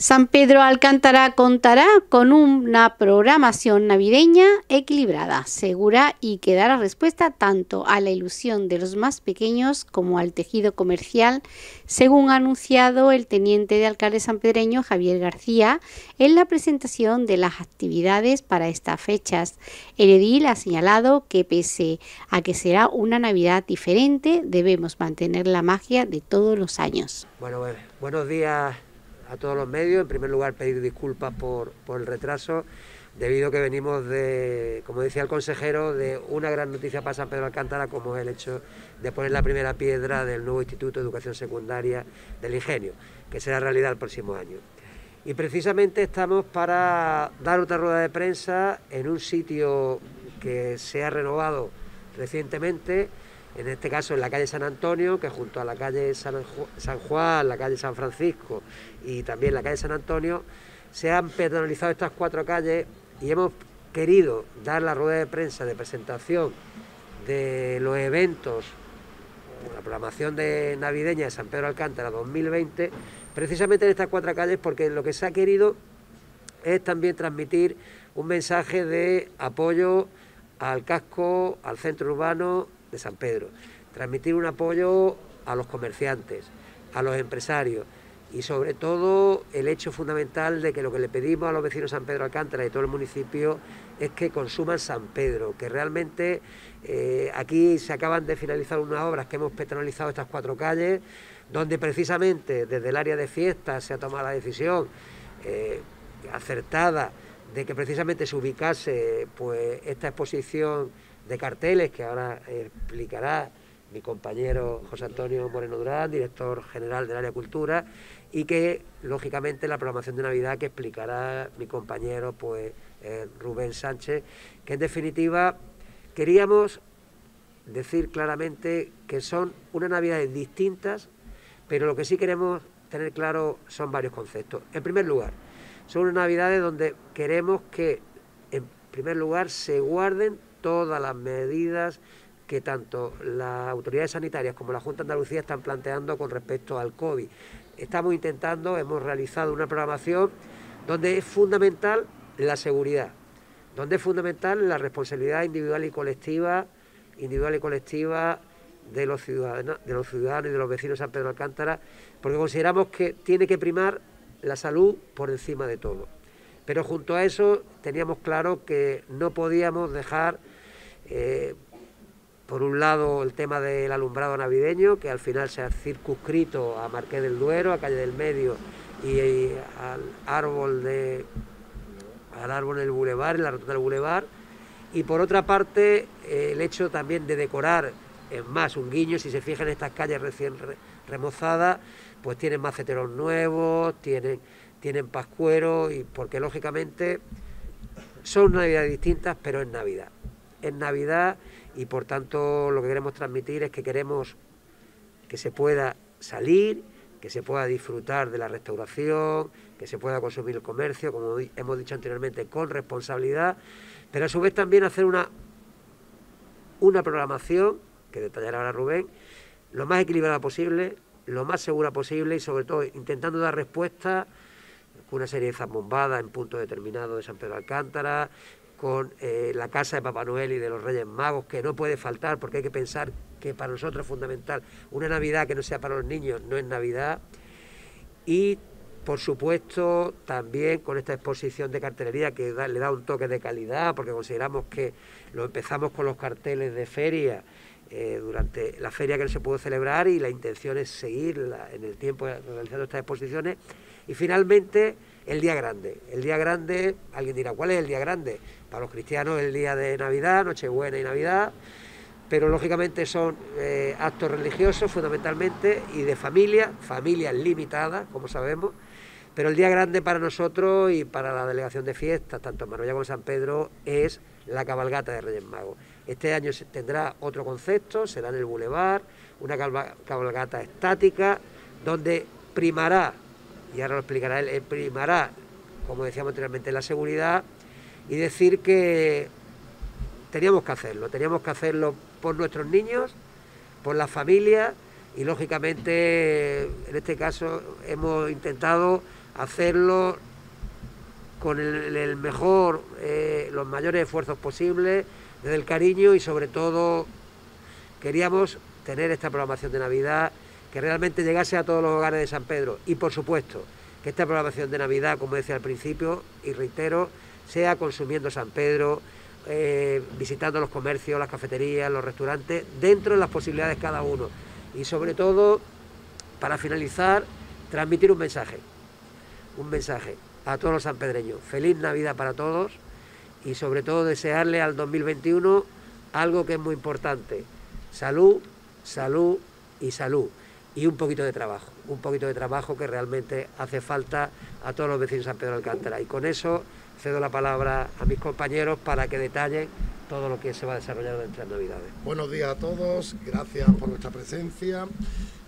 San Pedro Alcántara contará con una programación navideña equilibrada, segura y que dará respuesta tanto a la ilusión de los más pequeños como al tejido comercial, según ha anunciado el teniente de alcalde sanpedreño Javier García en la presentación de las actividades para estas fechas. El edil ha señalado que pese a que será una Navidad diferente, debemos mantener la magia de todos los años. Bueno, buenos días a todos los medios. En primer lugar, pedir disculpas por, el retraso, debido a que venimos de, como decía el consejero, de una gran noticia para San Pedro Alcántara, como es el hecho de poner la primera piedra del nuevo Instituto de Educación Secundaria del Ingenio, que será realidad el próximo año. Y precisamente estamos para dar otra rueda de prensa en un sitio que se ha renovado recientemente, en este caso en la calle San Antonio, que junto a la calle San, Juan, la calle San Francisco y también la calle San Antonio, se han personalizado estas cuatro calles y hemos querido dar la rueda de prensa de presentación de los eventos, la programación de navideña de San Pedro Alcántara 2020, precisamente en estas cuatro calles, porque lo que se ha querido es también transmitir un mensaje de apoyo al casco, al centro urbano de San Pedro, transmitir un apoyo a los comerciantes, a los empresarios y sobre todo el hecho fundamental de que lo que le pedimos a los vecinos de San Pedro Alcántara y todo el municipio es que consuman San Pedro, que realmente eh, aquí se acaban de finalizar unas obras que hemos petronalizado estas cuatro calles, donde precisamente desde el área de fiestas se ha tomado la decisión eh, acertada de que precisamente se ubicase pues esta exposición de carteles que ahora explicará mi compañero José Antonio Moreno Durán, director general del área cultura, y que lógicamente la programación de Navidad que explicará mi compañero pues eh, Rubén Sánchez, que en definitiva queríamos decir claramente que son unas navidades distintas, pero lo que sí queremos tener claro son varios conceptos. En primer lugar, son unas navidades donde queremos que en primer lugar se guarden todas las medidas que tanto las autoridades sanitarias como la Junta de Andalucía están planteando con respecto al COVID. Estamos intentando, hemos realizado una programación donde es fundamental la seguridad, donde es fundamental la responsabilidad individual y colectiva, individual y colectiva de los ciudadanos, de los ciudadanos y de los vecinos de San Pedro Alcántara, porque consideramos que tiene que primar la salud por encima de todo. Pero junto a eso teníamos claro que no podíamos dejar, eh, por un lado, el tema del alumbrado navideño, que al final se ha circunscrito a Marqués del Duero, a Calle del Medio y, al árbol de al árbol del bulevar, en la rotonda del bulevar, y por otra parte el hecho también de decorar, es más, un guiño, si se fijan estas calles recién remozadas, pues tienen maceteros nuevos, tienen tienen pascuero y porque lógicamente son navidades distintas, pero es Navidad. Es Navidad y por tanto lo que queremos transmitir es que queremos que se pueda salir, que se pueda disfrutar de la restauración, que se pueda consumir el comercio, como hemos dicho anteriormente, con responsabilidad, pero a su vez también hacer una, una programación, que detallará ahora Rubén, lo más equilibrada posible, lo más segura posible y sobre todo intentando dar respuesta con una serie de zambombadas en punto determinado de San Pedro Alcántara, con eh, la casa de Papá Noel y de los Reyes Magos, que no puede faltar porque hay que pensar que para nosotros es fundamental. Una Navidad que no sea para los niños no es Navidad. Y por supuesto, también con esta exposición de cartelería que le da un toque de calidad, porque consideramos que lo empezamos con los carteles de feria eh, durante la feria que no se pudo celebrar y la intención es seguir en el tiempo realizando estas exposiciones y finalmente, el día grande. El día grande, alguien dirá, ¿cuál es el día grande? Para los cristianos el día de Navidad, Nochebuena y Navidad, pero lógicamente son eh, actos religiosos fundamentalmente y de familia, familias limitadas, como sabemos, pero el día grande para nosotros y para la delegación de fiestas, tanto en Marbella como en San Pedro, es la cabalgata de Reyes Magos. Este año tendrá otro concepto, será en el Boulevard, una cabalgata estática, donde primará y ahora lo explicará él, primará, como decíamos anteriormente, la seguridad y decir que teníamos que hacerlo, teníamos que hacerlo por nuestros niños, por las familias y lógicamente en este caso hemos intentado hacerlo con el, mejor, eh, los mayores esfuerzos posibles, desde el cariño y sobre todo queríamos tener esta programación de Navidad que realmente llegase a todos los hogares de San Pedro y por supuesto que esta programación de Navidad, como decía al principio y reitero, sea consumiendo San Pedro, eh, visitando los comercios, las cafeterías, los restaurantes, dentro de las posibilidades de cada uno. Y sobre todo, para finalizar, transmitir un mensaje, un mensaje a todos los sanpedreños. Feliz Navidad para todos y sobre todo desearle al 2021 algo que es muy importante. Salud, salud y salud. Y un poquito de trabajo, un poquito de trabajo que realmente hace falta a todos los vecinos de San Pedro de Alcántara. Y con eso cedo la palabra a mis compañeros para que detallen todo lo que se va a desarrollar durante las Navidades. Buenos días a todos, gracias por nuestra presencia.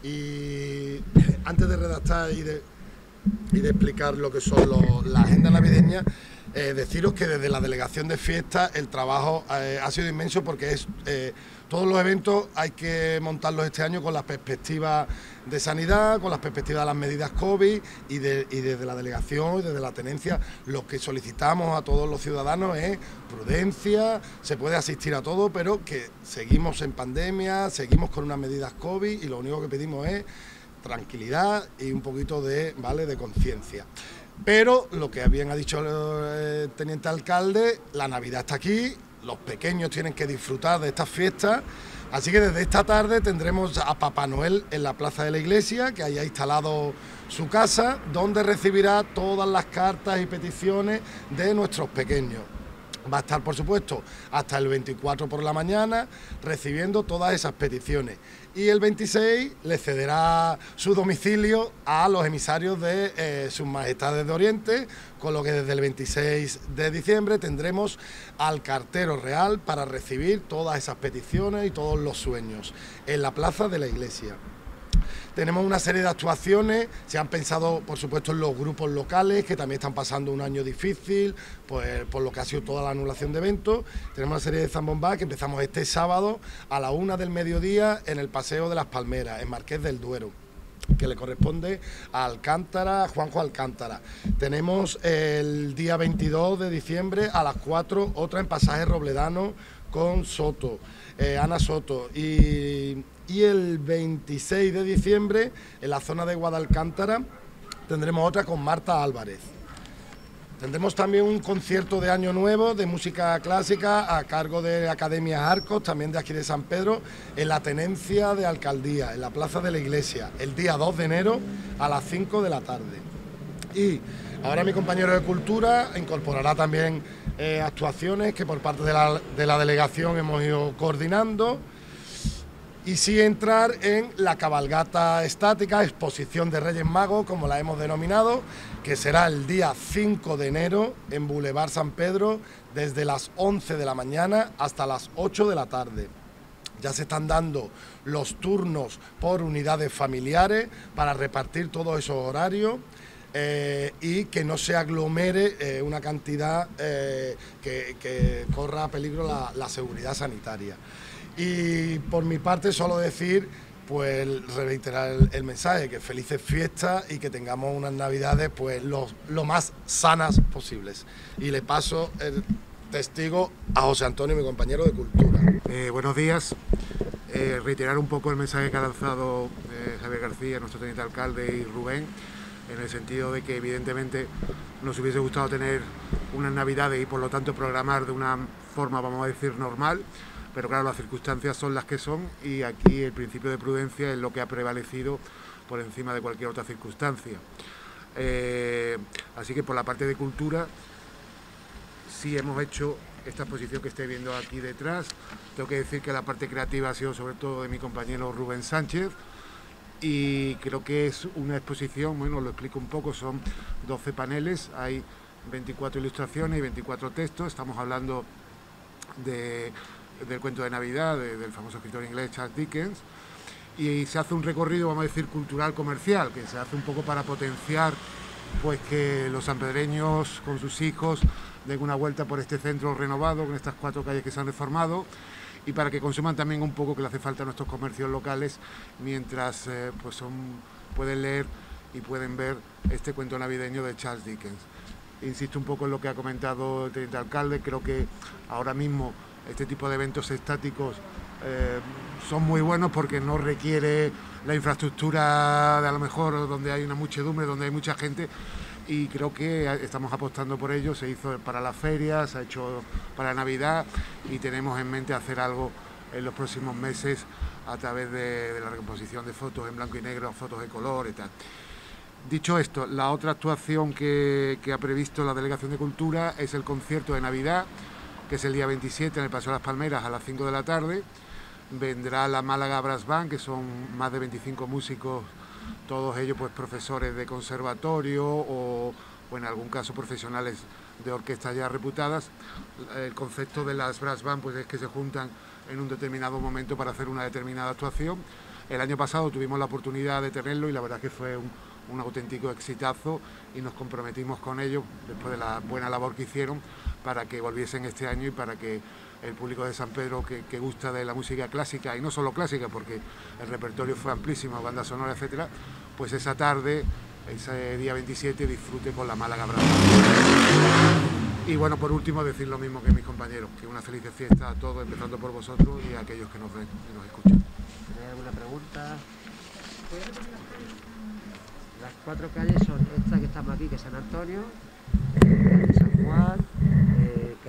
Y antes de redactar y de, explicar lo que son la agenda navideña, eh, deciros que desde la delegación de fiesta el trabajo eh, ha sido inmenso porque es eh, todos los eventos hay que montarlos este año con la perspectiva de sanidad, con las perspectivas de las medidas COVID y, desde la delegación y desde la tenencia lo que solicitamos a todos los ciudadanos es prudencia, se puede asistir a todo, pero que seguimos en pandemia, seguimos con unas medidas COVID y lo único que pedimos es tranquilidad y un poquito de, ¿vale? de conciencia. Pero lo que bien ha dicho el teniente alcalde, la Navidad está aquí, los pequeños tienen que disfrutar de estas fiestas. Así que desde esta tarde tendremos a Papá Noel en la plaza de la iglesia, que haya instalado su casa, donde recibirá todas las cartas y peticiones de nuestros pequeños. Va a estar, por supuesto, hasta el 24 por la mañana recibiendo todas esas peticiones. Y el 26 le cederá su domicilio a los emisarios de eh, sus majestades de Oriente, con lo que desde el 26 de diciembre tendremos al cartero real para recibir todas esas peticiones y todos los sueños en la plaza de la iglesia. Tenemos una serie de actuaciones, se han pensado por supuesto en los grupos locales que también están pasando un año difícil, pues, por lo que ha sido toda la anulación de eventos. Tenemos una serie de zambombas que empezamos este sábado a la una del mediodía en el Paseo de las Palmeras, en Marqués del Duero que le corresponde a Alcántara, a Juanjo Alcántara. Tenemos el día 22 de diciembre a las 4 otra en Pasaje Robledano con Soto, eh, Ana Soto. Y y el 26 de diciembre en la zona de Guadalcántara tendremos otra con Marta Álvarez. Tendremos también un concierto de Año Nuevo de música clásica a cargo de Academia Arcos, también de aquí de San Pedro, en la tenencia de alcaldía, en la plaza de la iglesia, el día 2 de enero a las 5 de la tarde. Y ahora mi compañero de Cultura incorporará también eh, actuaciones que por parte de la, de la delegación hemos ido coordinando y sí entrar en la cabalgata estática, exposición de Reyes Magos, como la hemos denominado, que será el día 5 de enero en Boulevard San Pedro, desde las 11 de la mañana hasta las 8 de la tarde. Ya se están dando los turnos por unidades familiares para repartir todos esos horarios. Eh, y que no se aglomere eh, una cantidad eh, que, corra a peligro la seguridad sanitaria. Y por mi parte solo decir, pues reiterar el, mensaje, que felices fiestas y que tengamos unas navidades pues lo, más sanas posibles. Y le paso el testigo a José Antonio, mi compañero de Cultura. Eh, buenos días. Eh, reiterar un poco el mensaje que ha lanzado eh, Javier García, nuestro teniente alcalde, y Rubén, en el sentido de que evidentemente nos hubiese gustado tener unas navidades y por lo tanto programar de una forma, vamos a decir, normal pero claro, las circunstancias son las que son y aquí el principio de prudencia es lo que ha prevalecido por encima de cualquier otra circunstancia. Eh, así que por la parte de cultura sí hemos hecho esta exposición que estoy viendo aquí detrás. Tengo que decir que la parte creativa ha sido sobre todo de mi compañero Rubén Sánchez y creo que es una exposición, bueno, lo explico un poco, son 12 paneles, hay 24 ilustraciones y 24 textos, estamos hablando de del cuento de Navidad del famoso escritor inglés Charles Dickens y se hace un recorrido, vamos a decir, cultural comercial, que se hace un poco para potenciar pues que los sanpedreños con sus hijos den una vuelta por este centro renovado, con estas cuatro calles que se han reformado, y para que consuman también un poco que le hace falta a nuestros comercios locales, mientras eh, pues son, pueden leer y pueden ver este cuento navideño de Charles Dickens. Insisto un poco en lo que ha comentado el teniente alcalde, creo que ahora mismo este tipo de eventos estáticos eh, son muy buenos porque no requiere la infraestructura de a lo mejor donde hay una muchedumbre, donde hay mucha gente y creo que estamos apostando por ello. Se hizo para las ferias, se ha hecho para Navidad y tenemos en mente hacer algo en los próximos meses a través de, la recomposición de fotos en blanco y negro, fotos de color y tal. Dicho esto, la otra actuación que, que ha previsto la Delegación de Cultura es el concierto de Navidad, que es el día 27 en el Paseo de las Palmeras a las 5 de la tarde vendrá la Málaga Brass Band, que son más de 25 músicos, todos ellos pues profesores de conservatorio o, en algún caso profesionales de orquestas ya reputadas. El concepto de las Brass Band pues es que se juntan en un determinado momento para hacer una determinada actuación. El año pasado tuvimos la oportunidad de tenerlo y la verdad que fue un, un auténtico exitazo y nos comprometimos con ellos después de la buena labor que hicieron para que volviesen este año y para que el público de San Pedro que, gusta de la música clásica, y no solo clásica, porque el repertorio fue amplísimo, banda sonora, etcétera, pues esa tarde, ese día 27, disfrute con la Málaga Brava. Y bueno, por último, decir lo mismo que mis compañeros, que una feliz fiesta a todos, empezando por vosotros y a aquellos que nos ven y nos escuchan. ¿Tenéis alguna pregunta? Las cuatro calles son estas que estamos aquí, que es San Antonio, San Juan,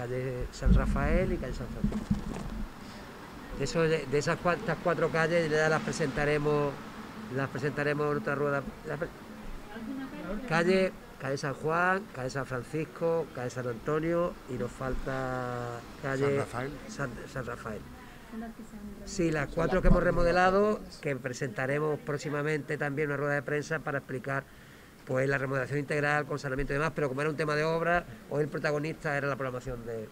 calle San Rafael y calle San Francisco. Eso, de, esas cuatro calles ya las presentaremos, las presentaremos en otra rueda. Calle, calle San Juan, calle San Francisco, calle San Antonio y nos falta calle San Rafael. Sí, las cuatro que hemos remodelado, que presentaremos próximamente también una rueda de prensa para explicar pues la remodelación integral con saneamiento y demás, pero como era un tema de obra, hoy el protagonista era la programación de,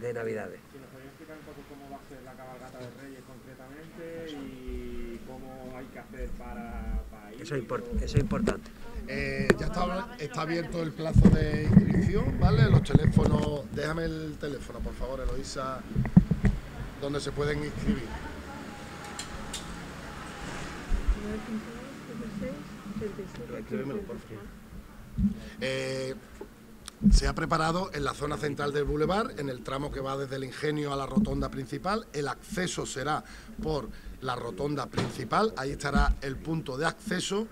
de Navidades. Si nos podría explicar un poco cómo va a ser la cabalgata de Reyes concretamente y cómo hay que hacer para, ir. Eso, es importante. Eh, ya está, está, abierto el plazo de inscripción, ¿vale? Los teléfonos, déjame el teléfono, por favor, Eloisa, donde se pueden inscribir. Eh, se ha preparado en la zona central del bulevar, en el tramo que va desde el ingenio a la rotonda principal. El acceso será por la rotonda principal, ahí estará el punto de acceso.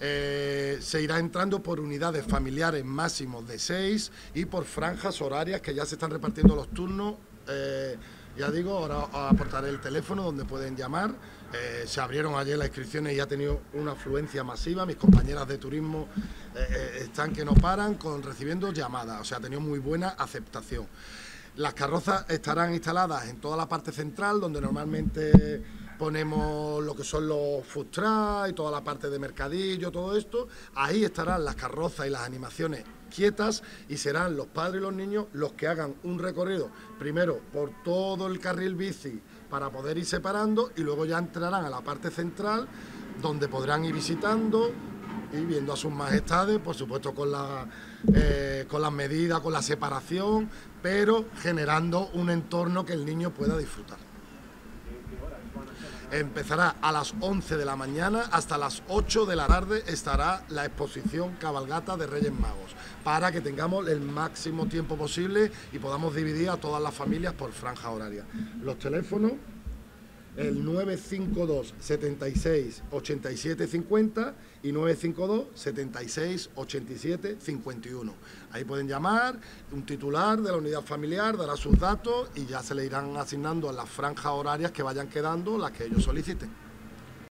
Eh, se irá entrando por unidades familiares máximos de seis y por franjas horarias que ya se están repartiendo los turnos. Eh, ya digo, ahora aportaré el teléfono donde pueden llamar eh, se abrieron ayer las inscripciones y ha tenido una afluencia masiva. Mis compañeras de turismo eh, eh, están que no paran con recibiendo llamadas, o sea, ha tenido muy buena aceptación. Las carrozas estarán instaladas en toda la parte central, donde normalmente ponemos lo que son los food y toda la parte de mercadillo, todo esto. Ahí estarán las carrozas y las animaciones quietas y serán los padres y los niños los que hagan un recorrido, primero por todo el carril bici, para poder ir separando y luego ya entrarán a la parte central donde podrán ir visitando y viendo a sus majestades, por supuesto con, la, eh, con las medidas, con la separación, pero generando un entorno que el niño pueda disfrutar. Empezará a las 11 de la mañana hasta las 8 de la tarde estará la exposición Cabalgata de Reyes Magos para que tengamos el máximo tiempo posible y podamos dividir a todas las familias por franja horaria. Los teléfonos el 952 76 87 50 y 952 76 87 51. Ahí pueden llamar, un titular de la unidad familiar dará sus datos y ya se le irán asignando a las franjas horarias que vayan quedando las que ellos soliciten.